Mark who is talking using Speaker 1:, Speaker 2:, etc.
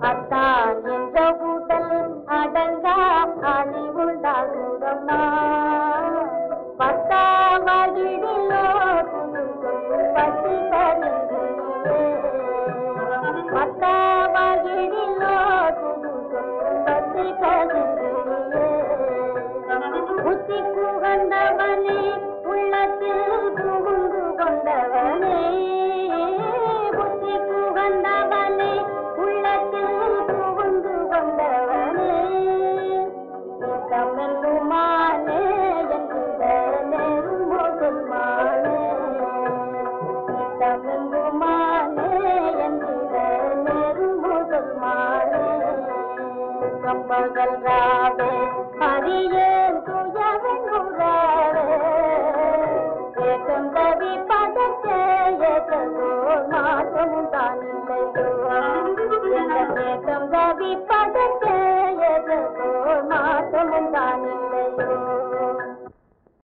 Speaker 1: அத்தான் என்ற கூட்டல் அடங்கா அணி உண்டாகுதம் பத்தாம் வகிடிலோ பத்தி கருங்கிலே பத்தாம் குகந்தவனே கம்பங்கள் ராவே ஹரியேன் துயவெங்குறாவே ஏக்கம் தவி பதத்தே ஏக்கதோ மாற்றமும் தான்